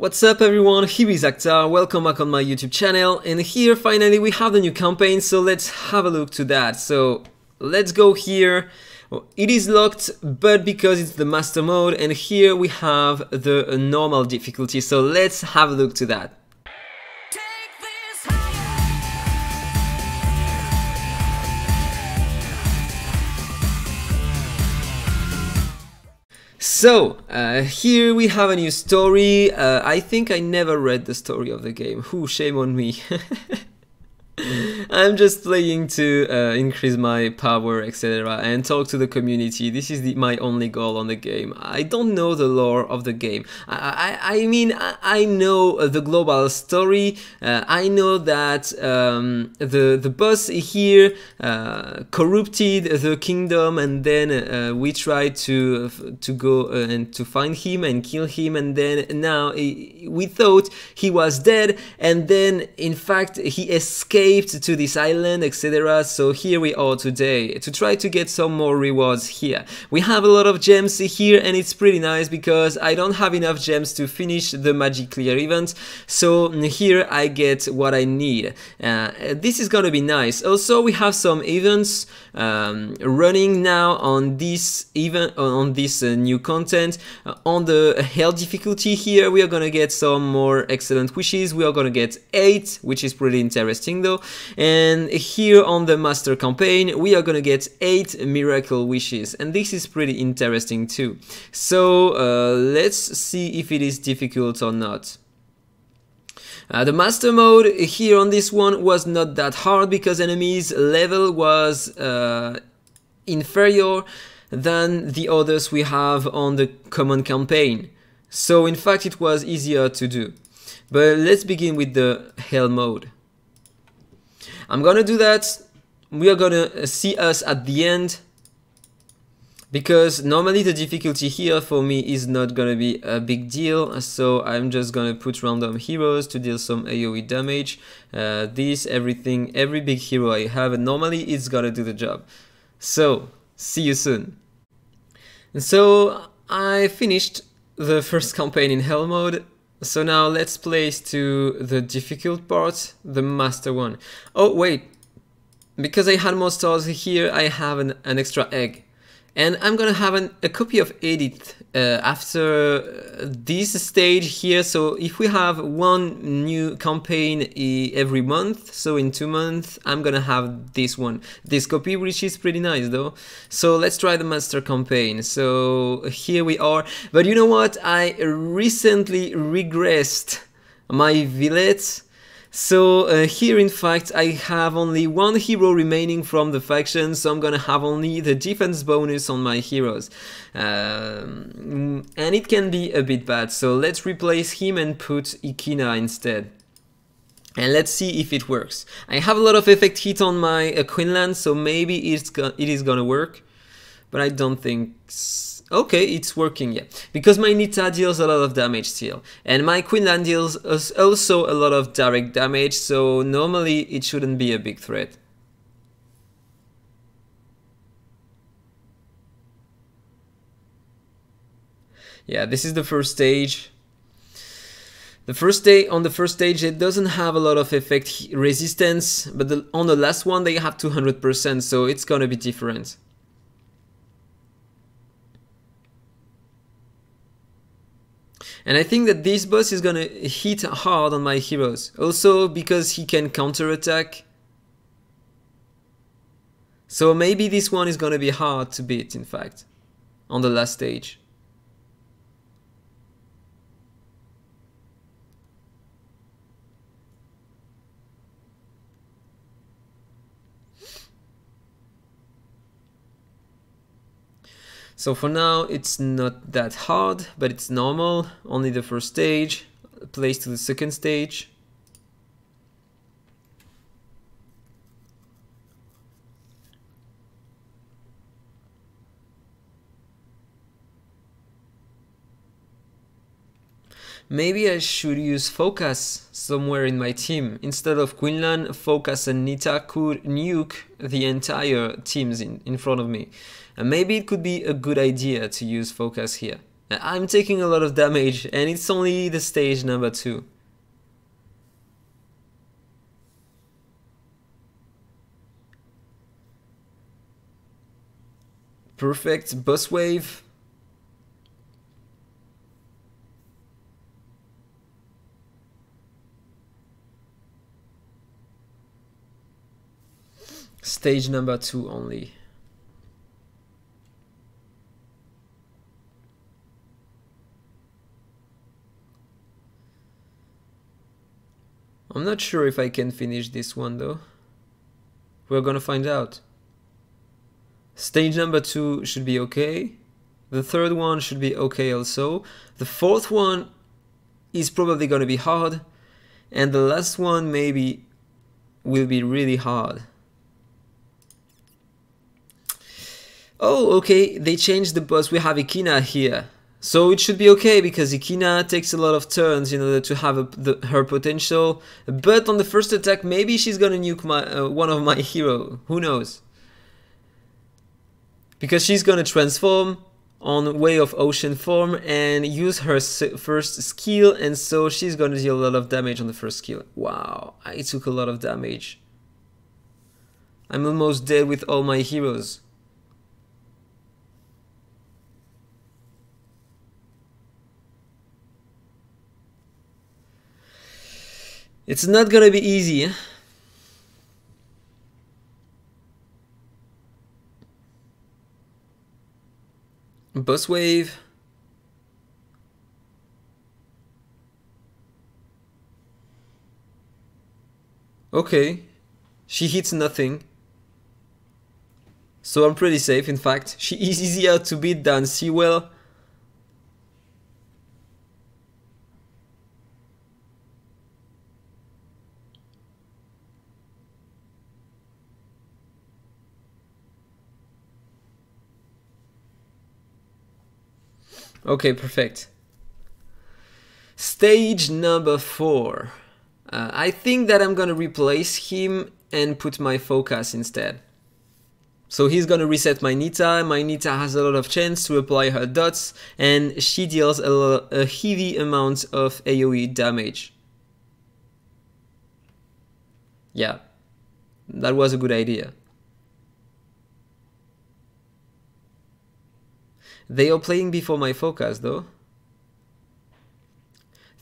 What's up everyone, here is AhkTaar, welcome back on my YouTube channel and here finally we have the new campaign so let's have a look to that. So let's go here, it is locked but because it's the master mode and here we have the normal difficulty so let's have a look to that. So, uh, here we have a new story. Uh, I think I never read the story of the game. Who shame on me. I'm just playing to uh, increase my power, etc., and talk to the community. This is the, my only goal on the game. I don't know the lore of the game. I, I, I mean, I, I, know the global story. Uh, I know that um, the the boss here uh, corrupted the kingdom, and then uh, we tried to to go uh, and to find him and kill him, and then now we thought he was dead, and then in fact he escaped to this island, etc. So here we are today to try to get some more rewards here. We have a lot of gems here and it's pretty nice because I don't have enough gems to finish the magic clear event. So here I get what I need. Uh, this is gonna be nice. Also we have some events um, running now on this event on this uh, new content. Uh, on the hell difficulty here we are gonna get some more excellent wishes. We are gonna get 8 which is pretty interesting though and here on the master campaign we are gonna get 8 miracle wishes and this is pretty interesting too. So uh, let's see if it is difficult or not. Uh, the master mode here on this one was not that hard because enemies level was uh, inferior than the others we have on the common campaign. So in fact it was easier to do. But let's begin with the hell mode. I'm gonna do that. We are gonna see us at the end. Because normally the difficulty here for me is not gonna be a big deal. So I'm just gonna put random heroes to deal some AoE damage. Uh, this everything every big hero I have and normally it's gonna do the job. So see you soon. And so I finished the first campaign in hell mode so now let's place to the difficult part, the master one. Oh wait, because I had more stars here, I have an, an extra egg. And I'm gonna have an, a copy of edit uh, after this stage here. So if we have one new campaign every month, so in two months, I'm gonna have this one, this copy, which is pretty nice though. So let's try the master campaign. So here we are. But you know what? I recently regressed my village so uh, here in fact I have only one hero remaining from the faction so I'm gonna have only the defense bonus on my heroes. Um, and it can be a bit bad so let's replace him and put Ikina instead. And let's see if it works. I have a lot of effect hit on my uh, Quinlan so maybe it's it is gonna work but I don't think so Okay, it's working, yeah. Because my Nita deals a lot of damage still. And my Quinlan deals also a lot of direct damage, so normally it shouldn't be a big threat. Yeah, this is the first stage. The first day on the first stage it doesn't have a lot of effect resistance, but the, on the last one they have 200%, so it's gonna be different. And I think that this boss is gonna hit hard on my heroes. Also because he can counterattack. So maybe this one is gonna be hard to beat, in fact, on the last stage. So for now it's not that hard, but it's normal, only the first stage, place to the second stage. Maybe I should use Focus somewhere in my team. Instead of Quinlan, Focus and Nita could nuke the entire teams in, in front of me. And maybe it could be a good idea to use focus here. I'm taking a lot of damage and it's only the stage number 2. Perfect boss wave. Stage number 2 only. I'm not sure if I can finish this one though. We're gonna find out. Stage number two should be okay. The third one should be okay also. The fourth one is probably gonna be hard. And the last one maybe will be really hard. Oh, okay, they changed the boss. We have Ikina here. So it should be okay because Ikina takes a lot of turns in order to have a, the, her potential. But on the first attack, maybe she's gonna nuke my uh, one of my hero. Who knows? Because she's gonna transform on Way of Ocean form and use her first skill, and so she's gonna deal a lot of damage on the first skill. Wow, I took a lot of damage. I'm almost dead with all my heroes. It's not gonna be easy. Eh? Bus wave. Okay. She hits nothing. So I'm pretty safe, in fact. She is easier to beat than Sewell. Okay, perfect. Stage number four. Uh, I think that I'm gonna replace him and put my focus instead. So he's gonna reset my Nita, my Nita has a lot of chance to apply her dots, and she deals a, a heavy amount of AoE damage. Yeah, that was a good idea. They are playing before my focus though.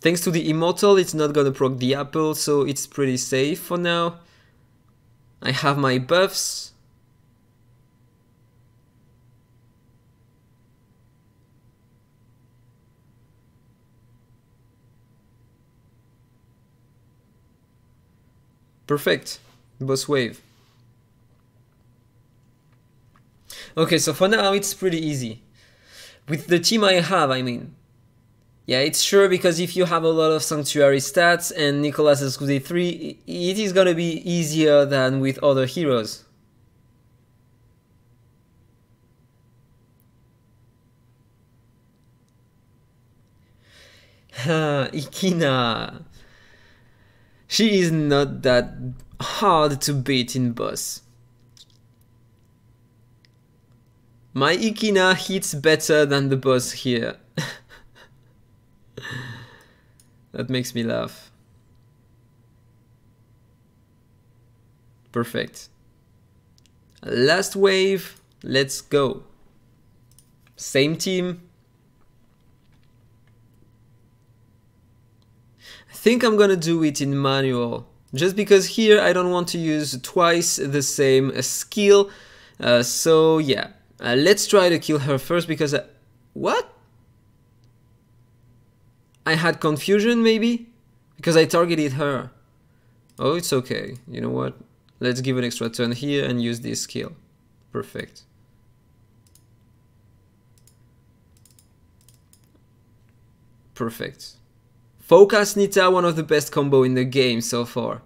Thanks to the Immortal, it's not gonna proc the apple, so it's pretty safe for now. I have my buffs. Perfect. Boss wave. Okay, so for now it's pretty easy. With the team I have, I mean. Yeah, it's sure because if you have a lot of Sanctuary stats and Nicholas Escudé 3, it is gonna be easier than with other heroes. Ikina. She is not that hard to beat in boss. My Ikina hits better than the boss here. that makes me laugh. Perfect. Last wave, let's go. Same team. I think I'm gonna do it in manual. Just because here I don't want to use twice the same skill. Uh, so yeah, uh, let's try to kill her first because... I, uh, what? I had confusion maybe? Because I targeted her. Oh, it's okay. You know what? Let's give an extra turn here and use this skill. Perfect. Perfect. Focus Nita, one of the best combo in the game so far.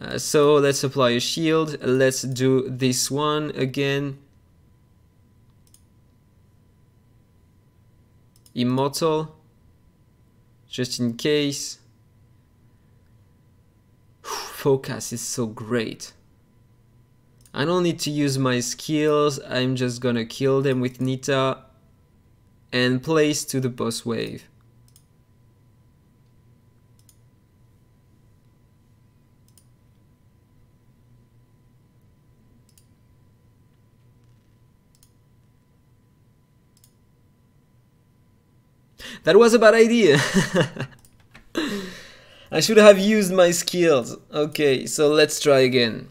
Uh, so let's apply a shield. Let's do this one again. Immortal just in case. Focus is so great. I don't need to use my skills. I'm just gonna kill them with Nita and place to the boss wave. That was a bad idea. I should have used my skills. Okay, so let's try again.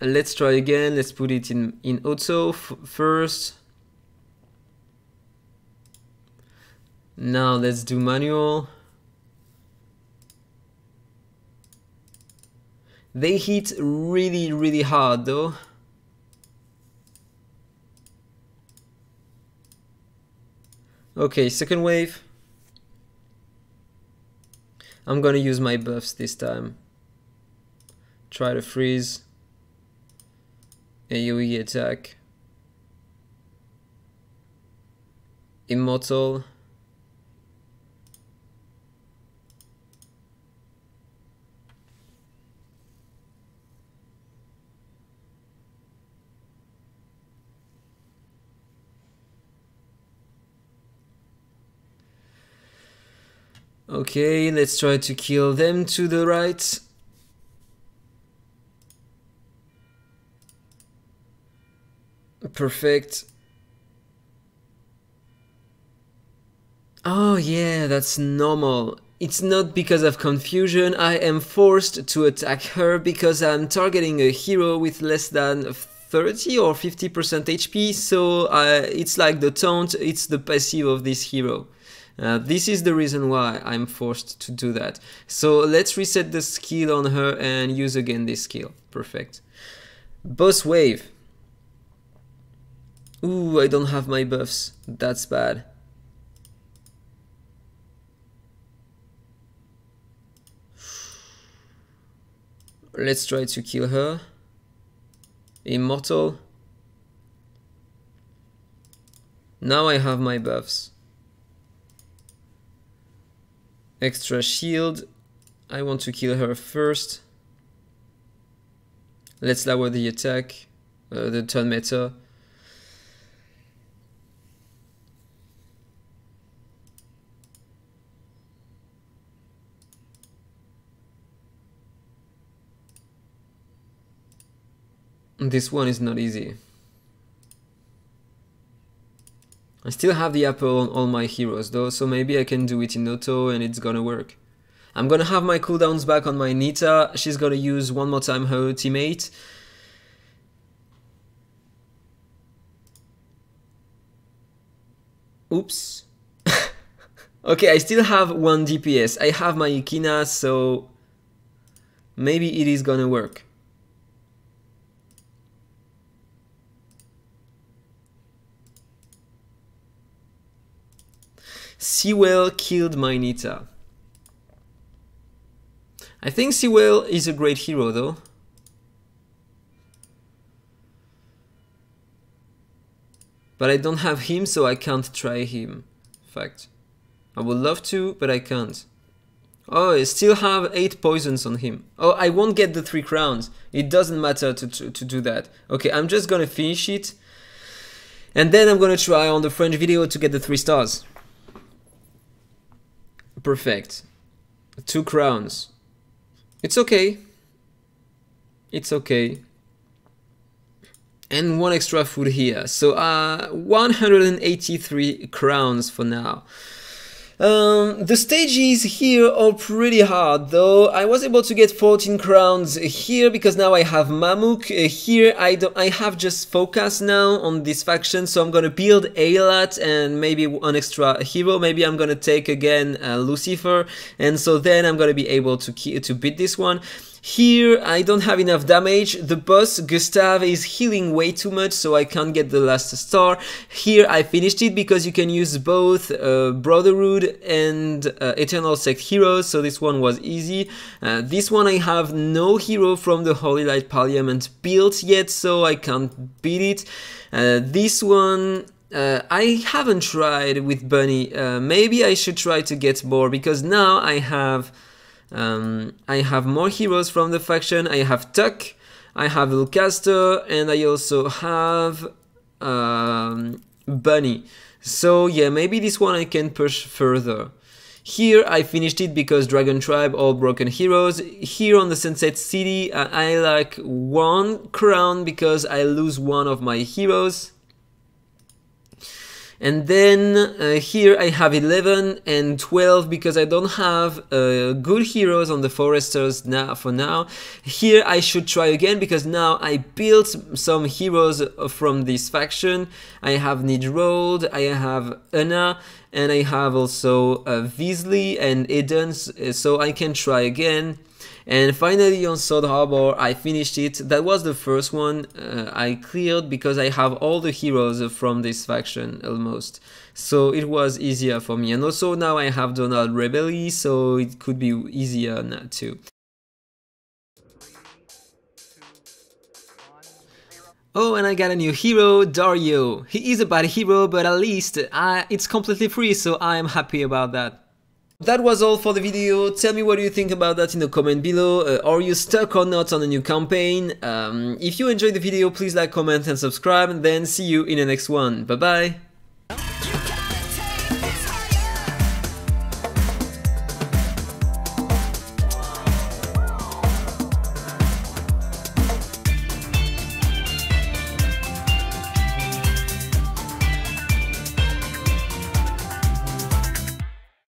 Let's try again. Let's put it in, in auto first. Now let's do manual. They hit really, really hard though. Okay, second wave. I'm gonna use my buffs this time. Try to freeze. AoE attack. Immortal. Okay, let's try to kill them to the right. Perfect. Oh yeah, that's normal. It's not because of confusion, I am forced to attack her because I'm targeting a hero with less than 30 or 50% HP, so uh, it's like the taunt, it's the passive of this hero. Uh, this is the reason why I'm forced to do that. So let's reset the skill on her and use again this skill. Perfect. Boss wave. Ooh, I don't have my buffs. That's bad. Let's try to kill her. Immortal. Now I have my buffs. Extra shield. I want to kill her first. Let's lower the attack, uh, the turn meta. This one is not easy. I still have the apple on all my heroes though, so maybe I can do it in auto and it's gonna work. I'm gonna have my cooldowns back on my Nita, she's gonna use one more time her ultimate. Oops. okay, I still have one DPS. I have my Ikina, so maybe it is gonna work. Sewell killed my Nita. I think Sewell is a great hero though. But I don't have him so I can't try him. Fact. I would love to, but I can't. Oh, I still have 8 poisons on him. Oh, I won't get the 3 crowns. It doesn't matter to, to, to do that. Okay, I'm just gonna finish it. And then I'm gonna try on the French video to get the 3 stars. Perfect. Two crowns. It's okay. It's okay. And one extra food here. So uh, 183 crowns for now. Um, the stages here are pretty hard though. I was able to get 14 crowns here because now I have Mamuk. Uh, here I, don't, I have just focus now on this faction so I'm gonna build Aylat and maybe an extra hero. Maybe I'm gonna take again uh, Lucifer and so then I'm gonna be able to, to beat this one. Here I don't have enough damage, the boss Gustav is healing way too much so I can't get the last star. Here I finished it because you can use both uh, Brotherhood and uh, Eternal Sect heroes so this one was easy. Uh, this one I have no hero from the Holy Light Parliament built yet so I can't beat it. Uh, this one uh, I haven't tried with Bunny. Uh, maybe I should try to get more because now I have um, I have more heroes from the faction. I have Tuck, I have Lucaster, and I also have um, Bunny. So yeah, maybe this one I can push further. Here I finished it because Dragon Tribe all broken heroes. Here on the Sunset City I, I like one crown because I lose one of my heroes. And then uh, here I have 11 and 12 because I don't have uh, good heroes on the foresters now for now. Here I should try again because now I built some heroes from this faction. I have Nidrold, I have Anna, and I have also uh, and Eden, so I can try again. And finally on Sod Harbor I finished it. That was the first one uh, I cleared because I have all the heroes from this faction almost. So it was easier for me. And also now I have Donald Rebelli so it could be easier now too. Oh, and I got a new hero, Dario. He is a bad hero, but at least uh, it's completely free, so I am happy about that. That was all for the video, tell me what you think about that in the comment below, uh, are you stuck or not on a new campaign? Um, if you enjoyed the video please like, comment and subscribe, and then see you in the next one, bye bye!